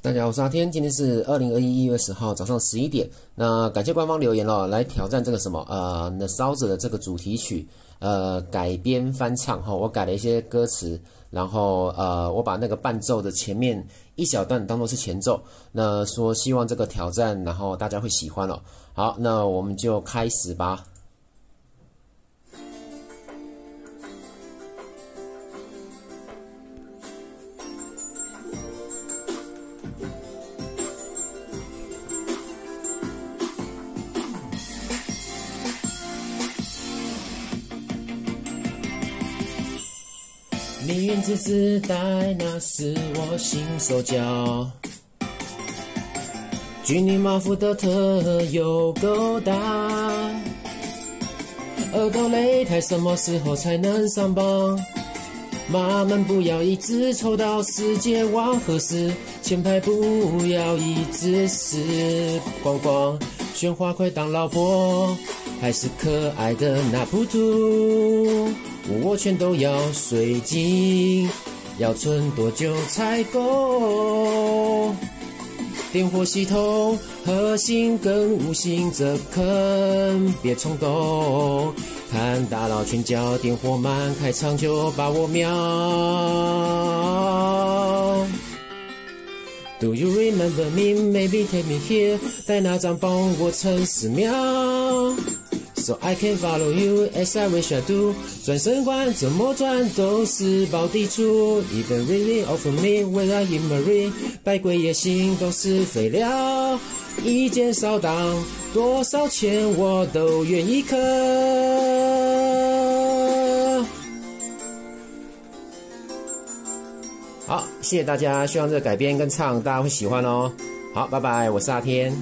大家好，我是阿天，今天是二零二一一月十号早上十一点。那感谢官方留言了，来挑战这个什么呃《The s o u t 的这个主题曲，呃改编翻唱哈，我改了一些歌词，然后呃我把那个伴奏的前面一小段当做是前奏，那说希望这个挑战，然后大家会喜欢哦。好，那我们就开始吧。命运之子代，那是我新手脚。军旅马夫的特有够大，耳朵擂台什么时候才能上榜？马们不要一直抽到世界王，何时前排不要一直死光光？喧哗快当老婆，还是可爱的那普图？我全都要水晶，要存多久才够？点火系统核心跟五行这坑，别冲动。看大佬拳脚点火慢，开场就把我秒。Do you remember me? Maybe take me here，带那张帮我撑十秒。So I can follow you as I wish I do。转身关怎么转都是保底处。Even really offer me when I in Marie，百鬼夜行都是废料。一箭扫荡，多少钱我都愿意磕。好，谢谢大家，希望这个改编跟唱大家会喜欢哦。好，拜拜，我是阿天。